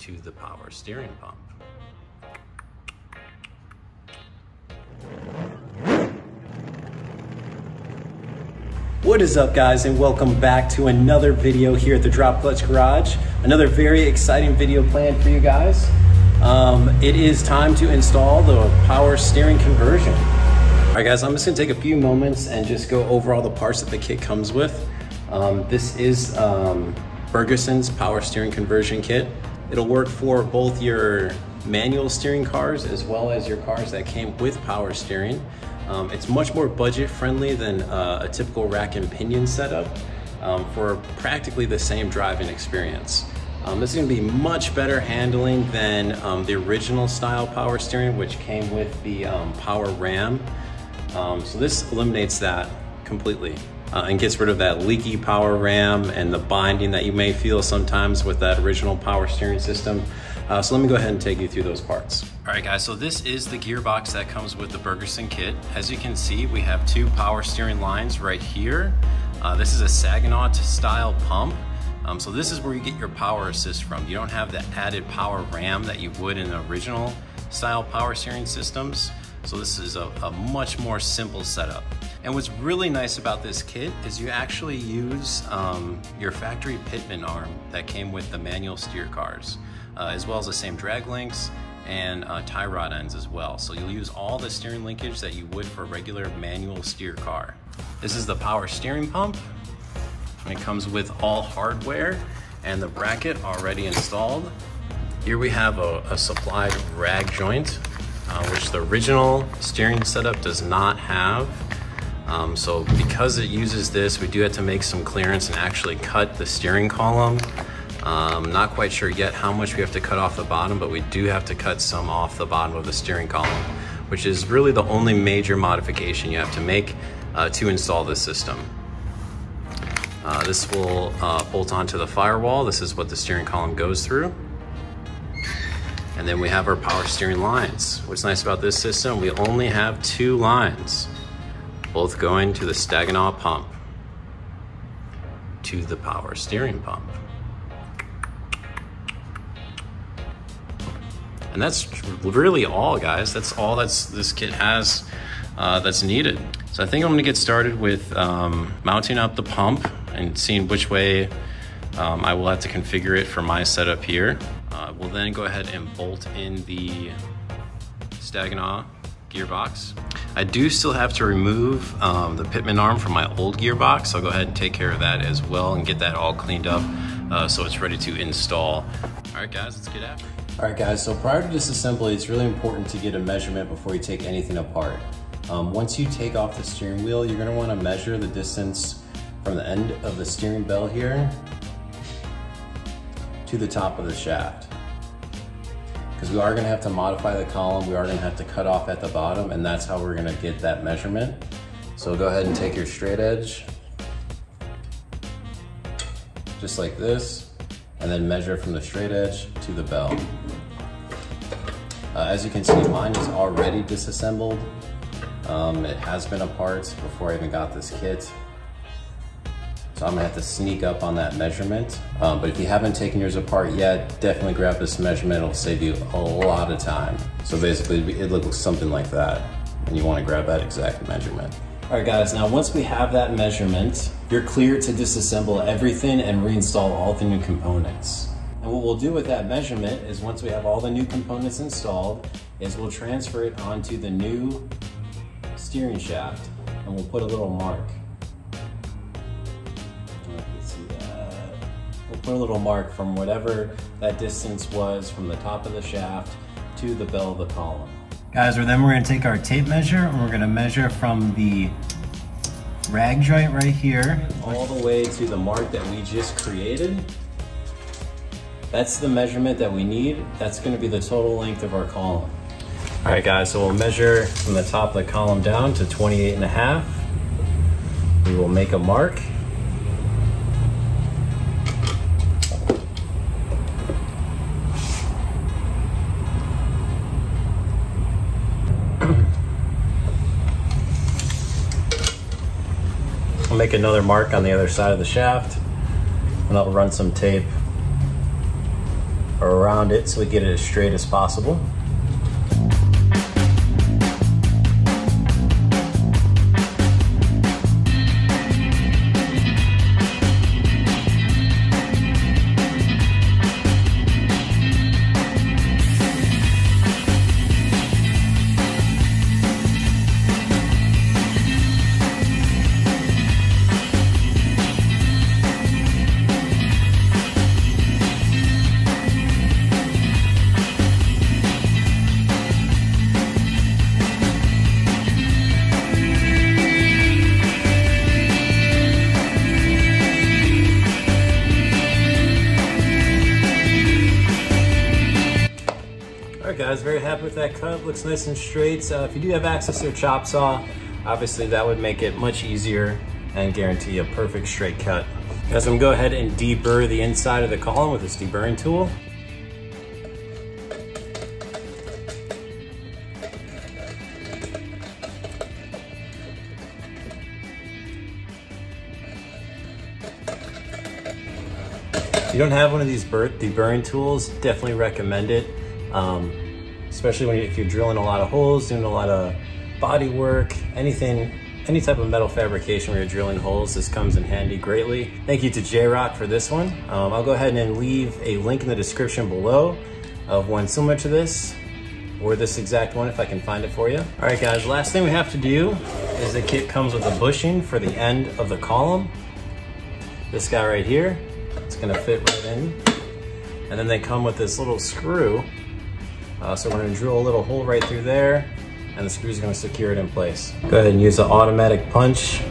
to the power steering pump. What is up guys and welcome back to another video here at the Drop Clutch Garage. Another very exciting video planned for you guys. Um, it is time to install the power steering conversion. All right guys, I'm just gonna take a few moments and just go over all the parts that the kit comes with. Um, this is um, Borgeson's power steering conversion kit. It'll work for both your manual steering cars as well as your cars that came with power steering. Um, it's much more budget friendly than uh, a typical rack and pinion setup um, for practically the same driving experience. Um, this is gonna be much better handling than um, the original style power steering, which came with the um, power ram. Um, so this eliminates that completely uh, and gets rid of that leaky power ram and the binding that you may feel sometimes with that original power steering system. Uh, so let me go ahead and take you through those parts. All right guys, so this is the gearbox that comes with the Borgeson kit. As you can see, we have two power steering lines right here. Uh, this is a Saginaw style pump. Um, so this is where you get your power assist from. You don't have the added power ram that you would in the original style power steering systems. So this is a, a much more simple setup. And what's really nice about this kit is you actually use um, your factory pitman arm that came with the manual steer cars uh, as well as the same drag links and uh, tie rod ends as well. So you'll use all the steering linkage that you would for a regular manual steer car. This is the power steering pump. It comes with all hardware and the bracket already installed. Here we have a, a supplied rag joint, uh, which the original steering setup does not have. Um, so because it uses this, we do have to make some clearance and actually cut the steering column um, not quite sure yet how much we have to cut off the bottom, but we do have to cut some off the bottom of the steering column, which is really the only major modification you have to make uh, to install this system. Uh, this will uh, bolt onto the firewall. This is what the steering column goes through. And then we have our power steering lines. What's nice about this system, we only have two lines, both going to the Saginaw pump, to the power steering pump. And that's really all, guys. That's all that's this kit has uh, that's needed. So I think I'm gonna get started with um, mounting up the pump and seeing which way um, I will have to configure it for my setup here. Uh, we'll then go ahead and bolt in the Saginaw gearbox. I do still have to remove um, the Pitman arm from my old gearbox. So I'll go ahead and take care of that as well and get that all cleaned up uh, so it's ready to install. All right, guys, let's get after it. All right guys, so prior to disassembly, it's really important to get a measurement before you take anything apart. Um, once you take off the steering wheel, you're gonna wanna measure the distance from the end of the steering bell here to the top of the shaft. Because we are gonna have to modify the column, we are gonna have to cut off at the bottom, and that's how we're gonna get that measurement. So go ahead and take your straight edge, just like this, and then measure from the straight edge to the bell. Uh, as you can see, mine is already disassembled. Um, it has been apart before I even got this kit. So I'm gonna have to sneak up on that measurement. Um, but if you haven't taken yours apart yet, definitely grab this measurement. It'll save you a lot of time. So basically it looks something like that. And you wanna grab that exact measurement. All right guys, now once we have that measurement, you're clear to disassemble everything and reinstall all the new components. And what we'll do with that measurement is once we have all the new components installed, is we'll transfer it onto the new steering shaft and we'll put a little mark. Put a little mark from whatever that distance was from the top of the shaft to the bell of the column. Guys, then we're gonna take our tape measure and we're gonna measure from the rag joint right here all the way to the mark that we just created. That's the measurement that we need. That's gonna be the total length of our column. All right guys, so we'll measure from the top of the column down to 28 and a half. We will make a mark make another mark on the other side of the shaft and I'll run some tape around it so we get it as straight as possible. Cut. Looks nice and straight. Uh, if you do have access to a chop saw, obviously that would make it much easier and guarantee a perfect straight cut. Guys, I'm gonna go ahead and deburr the inside of the column with this deburring tool. If you don't have one of these burr deburring tools, definitely recommend it. Um, especially when you, if you're drilling a lot of holes, doing a lot of body work, anything, any type of metal fabrication where you're drilling holes, this comes in handy greatly. Thank you to J-Rock for this one. Um, I'll go ahead and leave a link in the description below of one similar to this or this exact one if I can find it for you. All right guys, last thing we have to do is the kit comes with a bushing for the end of the column. This guy right here, it's gonna fit right in. And then they come with this little screw uh, so we're gonna drill a little hole right through there and the screws are gonna secure it in place. Go ahead and use the automatic punch.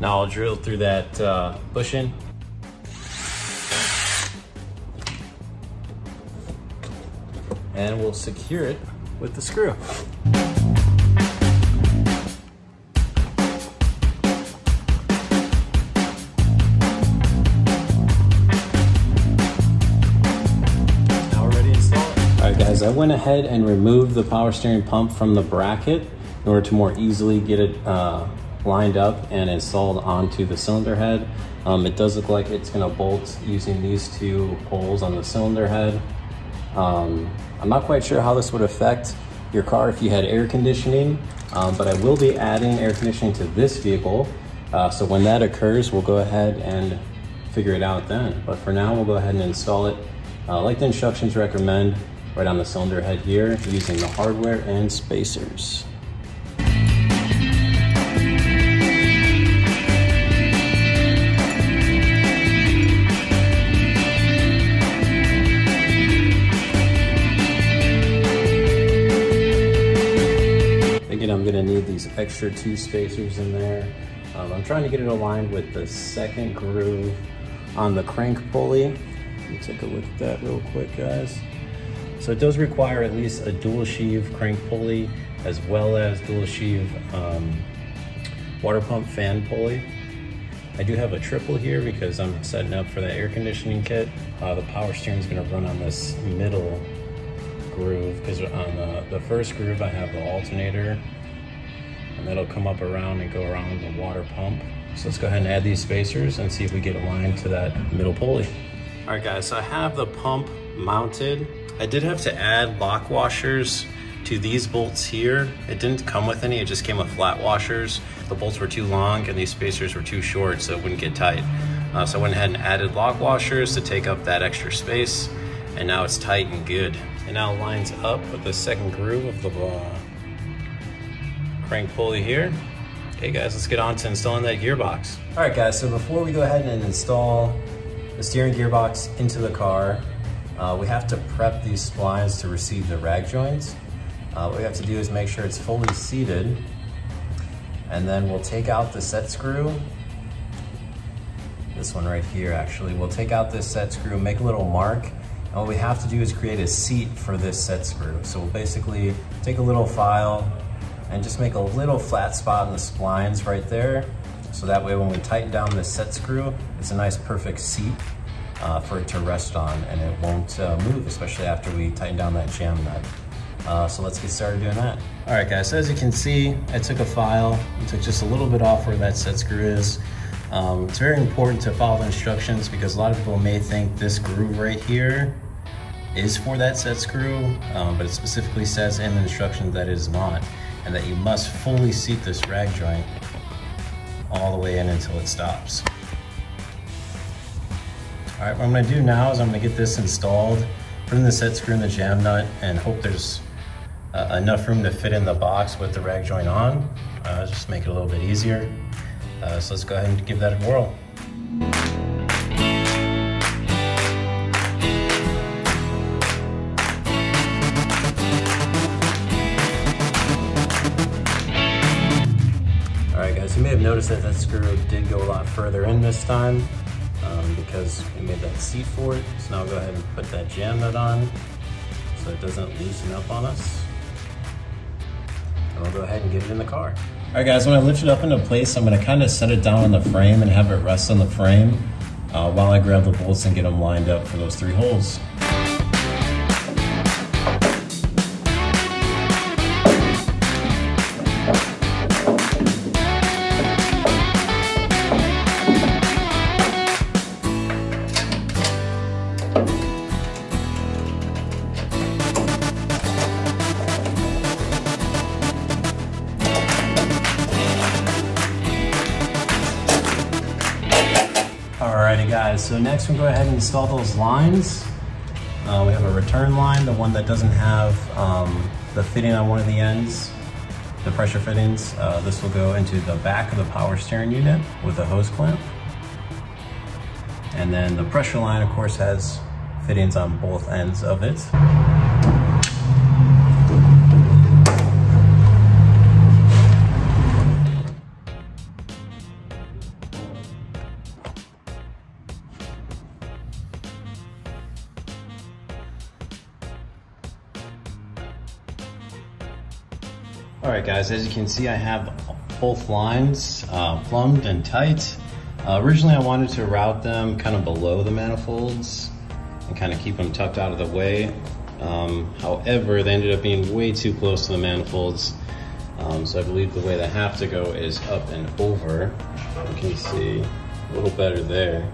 Now I'll drill through that uh, bushing and we'll secure it with the screw. Now we're ready to install it. All right guys, I went ahead and removed the power steering pump from the bracket in order to more easily get it uh, lined up and installed onto the cylinder head. Um, it does look like it's gonna bolt using these two holes on the cylinder head. Um, I'm not quite sure how this would affect your car if you had air conditioning, um, but I will be adding air conditioning to this vehicle. Uh, so when that occurs, we'll go ahead and figure it out then. But for now, we'll go ahead and install it uh, like the instructions recommend right on the cylinder head here using the hardware and spacers. These extra two spacers in there. Um, I'm trying to get it aligned with the second groove on the crank pulley. Let me take a look at that real quick, guys. So it does require at least a dual sheave crank pulley as well as dual sheave um, water pump fan pulley. I do have a triple here because I'm setting up for the air conditioning kit. Uh, the power steering is gonna run on this middle groove because on the, the first groove I have the alternator and that'll come up around and go around the water pump. So let's go ahead and add these spacers and see if we get aligned to that middle pulley. All right guys, so I have the pump mounted. I did have to add lock washers to these bolts here. It didn't come with any, it just came with flat washers. The bolts were too long and these spacers were too short so it wouldn't get tight. Uh, so I went ahead and added lock washers to take up that extra space and now it's tight and good. It now lines up with the second groove of the uh, crank pulley here. Okay guys, let's get on to installing that gearbox. All right guys, so before we go ahead and install the steering gearbox into the car, uh, we have to prep these splines to receive the rag joints. Uh, what we have to do is make sure it's fully seated and then we'll take out the set screw. This one right here actually. We'll take out this set screw, make a little mark, and what we have to do is create a seat for this set screw. So we'll basically take a little file, and just make a little flat spot in the splines right there. So that way when we tighten down this set screw, it's a nice perfect seat uh, for it to rest on and it won't uh, move, especially after we tighten down that jam nut. Uh, so let's get started doing that. All right guys, so as you can see, I took a file, took just a little bit off where that set screw is. Um, it's very important to follow the instructions because a lot of people may think this groove right here is for that set screw, um, but it specifically says in the instructions that it is not, and that you must fully seat this rag joint all the way in until it stops. All right, what I'm gonna do now is I'm gonna get this installed, put in the set screw in the jam nut, and hope there's uh, enough room to fit in the box with the rag joint on. Uh, just make it a little bit easier. Uh, so let's go ahead and give that a whirl. That screw did go a lot further in this time um, because we made that seat for it. So now I'll go ahead and put that jam nut on so it doesn't loosen up on us. And we'll go ahead and get it in the car. All right guys, when I lift it up into place, I'm gonna kind of set it down on the frame and have it rest on the frame uh, while I grab the bolts and get them lined up for those three holes. Alrighty guys, so next we'll go ahead and install those lines. Uh, we have a return line, the one that doesn't have um, the fitting on one of the ends, the pressure fittings. Uh, this will go into the back of the power steering unit with a hose clamp. And then the pressure line, of course, has fittings on both ends of it. All right, guys, as you can see, I have both lines uh, plumbed and tight. Uh, originally, I wanted to route them kind of below the manifolds and kind of keep them tucked out of the way. Um, however, they ended up being way too close to the manifolds. Um, so I believe the way they have to go is up and over. You can see a little better there.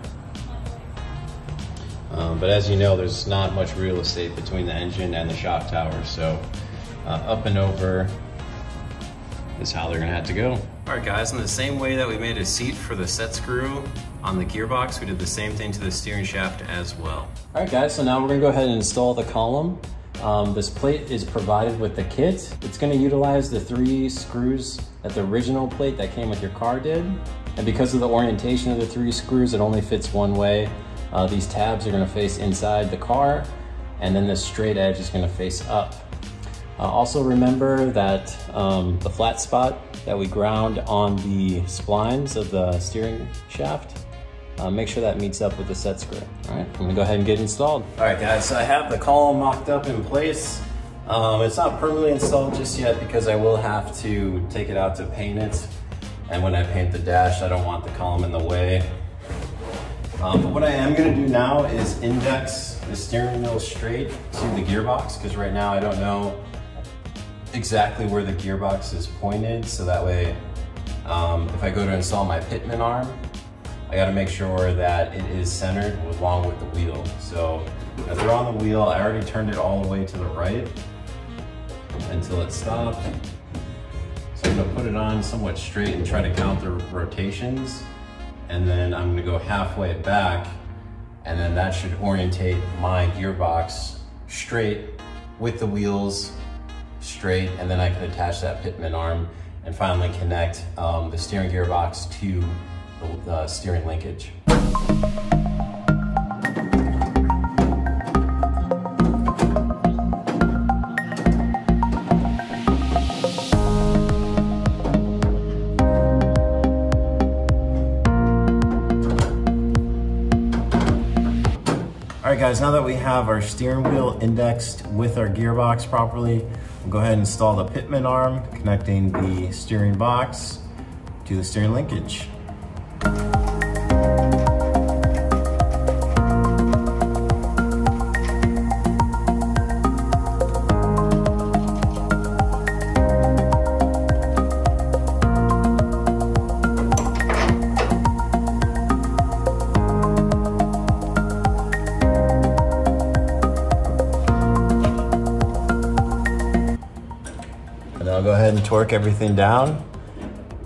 Um, but as you know, there's not much real estate between the engine and the shock tower. So uh, up and over is how they're gonna have to go. All right guys, in the same way that we made a seat for the set screw on the gearbox, we did the same thing to the steering shaft as well. All right guys, so now we're gonna go ahead and install the column. Um, this plate is provided with the kit. It's gonna utilize the three screws that the original plate that came with your car did. And because of the orientation of the three screws, it only fits one way. Uh, these tabs are gonna face inside the car, and then this straight edge is gonna face up. Uh, also remember that um, the flat spot that we ground on the splines of the steering shaft, uh, make sure that meets up with the set screw. All right, I'm gonna go ahead and get installed. All right guys, so I have the column mocked up in place. Um, it's not permanently installed just yet because I will have to take it out to paint it. And when I paint the dash, I don't want the column in the way. Um, but what I am gonna do now is index the steering wheel straight to the gearbox because right now I don't know exactly where the gearbox is pointed so that way um, if I go to install my pitman arm I got to make sure that it is centered along with the wheel. So as we're on the wheel I already turned it all the way to the right until it stopped so I'm to put it on somewhat straight and try to count the rotations. And then I'm to go halfway back and then that should orientate my gearbox straight with the wheels straight, and then I can attach that pitman arm and finally connect um, the steering gearbox to the, the uh, steering linkage. All right guys, now that we have our steering wheel indexed with our gearbox properly, we'll go ahead and install the pitman arm, connecting the steering box to the steering linkage. Torque everything down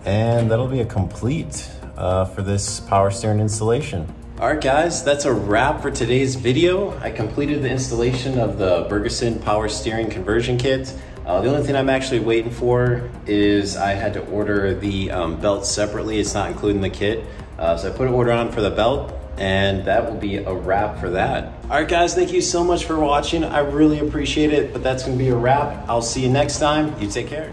and that'll be a complete uh, for this power steering installation. All right guys, that's a wrap for today's video. I completed the installation of the Borgeson power steering conversion kit. Uh, the only thing I'm actually waiting for is I had to order the um, belt separately. It's not including the kit. Uh, so I put an order on for the belt and that will be a wrap for that. All right guys, thank you so much for watching. I really appreciate it, but that's gonna be a wrap. I'll see you next time. You take care.